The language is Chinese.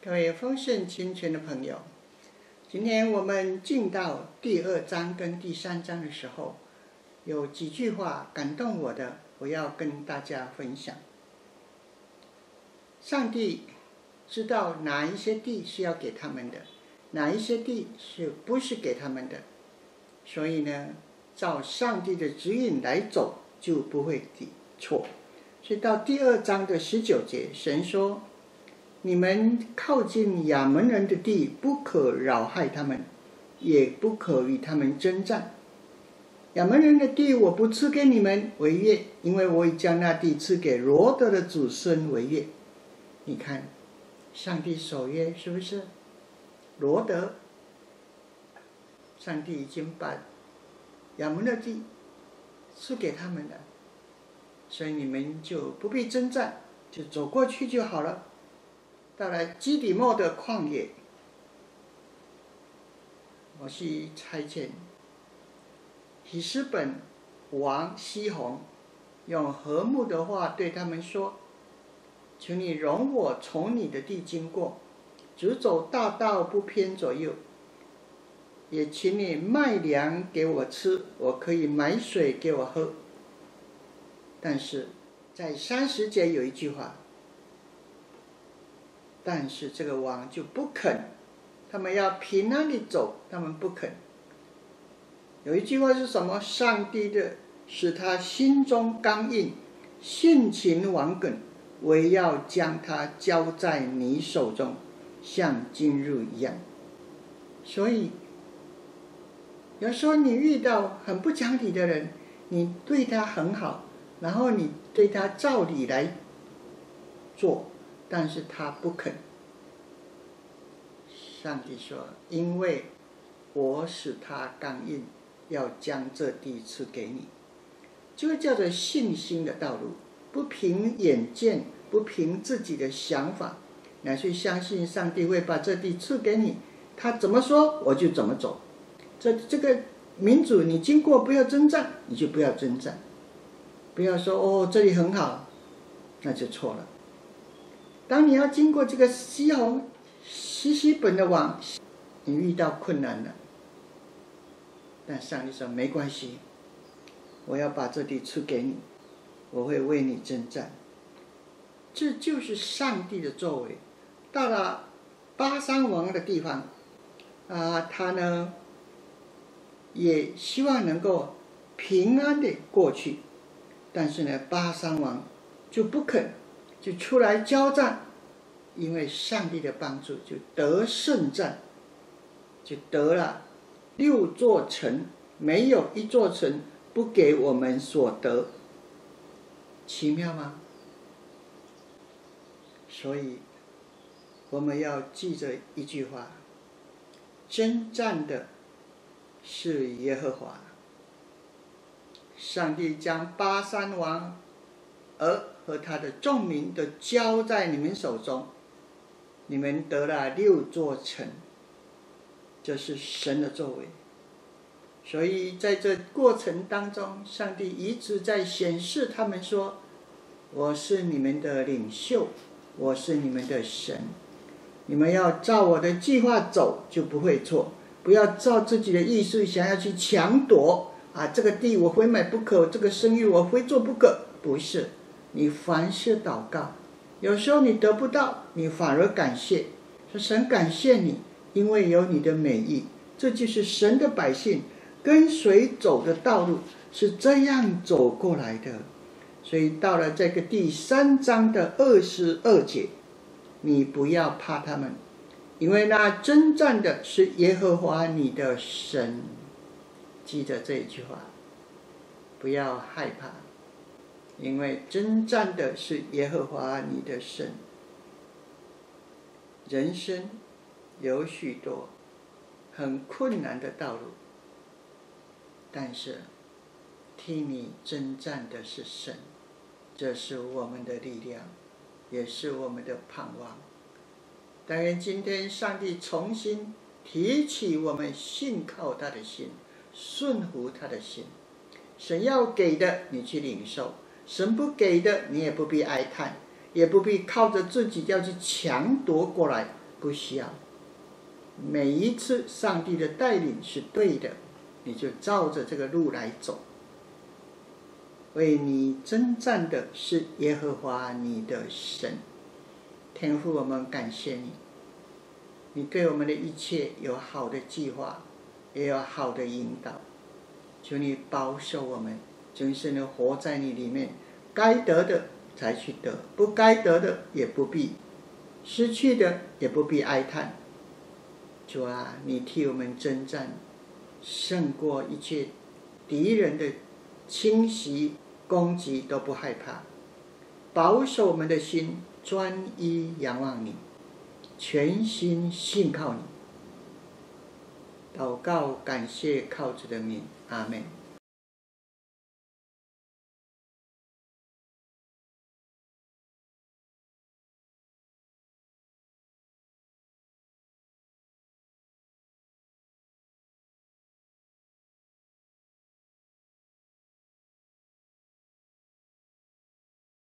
各位丰盛清泉的朋友，今天我们进到第二章跟第三章的时候，有几句话感动我的，我要跟大家分享。上帝知道哪一些地是要给他们的，哪一些地是不是给他们的，所以呢，照上帝的指引来走，就不会抵错。所以到第二章的十九节，神说。你们靠近亚门人的地，不可扰害他们，也不可与他们征战。亚门人的地，我不赐给你们为业，因为我已将那地赐给罗德的子孙为业。你看，上帝守约是不是？罗德，上帝已经把亚门的地赐给他们了，所以你们就不必征战，就走过去就好了。到了基底莫的旷野，我是差遣希斯本王西宏，用和睦的话对他们说：“请你容我从你的地经过，只走大道不偏左右。也请你卖粮给我吃，我可以买水给我喝。”但是在三十节有一句话。但是这个王就不肯，他们要平安的走，他们不肯。有一句话是什么？上帝的使他心中刚硬，性情顽梗，唯要将他交在你手中，像金入一样。所以，有时候你遇到很不讲理的人，你对他很好，然后你对他照理来做。但是他不肯。上帝说：“因为我使他刚硬，要将这地赐给你。”就叫做信心的道路，不凭眼见，不凭自己的想法，乃去相信上帝会把这地赐给你。他怎么说，我就怎么走。这这个民主，你经过不要征战，你就不要征战。不要说哦，这里很好，那就错了。当你要经过这个西红西西本的网，你遇到困难了，但上帝说没关系，我要把这地赐给你，我会为你征战。这就是上帝的作为。到了巴山王的地方，啊，他呢也希望能够平安的过去，但是呢，巴山王就不肯。就出来交战，因为上帝的帮助，就得胜战，就得了六座城，没有一座城不给我们所得，奇妙吗？所以我们要记着一句话：征战的是耶和华，上帝将巴山王。而和他的众民都交在你们手中，你们得了六座城，这是神的作为。所以在这过程当中，上帝一直在显示他们说：“我是你们的领袖，我是你们的神，你们要照我的计划走，就不会错。不要照自己的意思想要去抢夺啊！这个地我非买不可，这个生意我非做不可，不是。”你凡事祷告，有时候你得不到，你反而感谢，说神感谢你，因为有你的美意。这就是神的百姓跟随走的道路是这样走过来的。所以到了这个第三章的二十二节，你不要怕他们，因为那征战的是耶和华你的神。记得这一句话，不要害怕。因为征战的是耶和华你的神，人生有许多很困难的道路，但是替你征战的是神，这是我们的力量，也是我们的盼望。但愿今天上帝重新提起我们信靠他的心，顺服他的心。神要给的，你去领受；神不给的，你也不必哀叹，也不必靠着自己要去强夺过来，不需要。每一次上帝的带领是对的，你就照着这个路来走。为你征战的是耶和华你的神，天父，我们感谢你，你对我们的一切有好的计划，也有好的引导。求你保守我们，真正的活在你里面，该得的才去得，不该得的也不必，失去的也不必哀叹。主啊，你替我们征战，胜过一切敌人的侵袭攻击都不害怕，保守我们的心专一仰望你，全心信靠你。祷告，感谢靠主的名，阿门。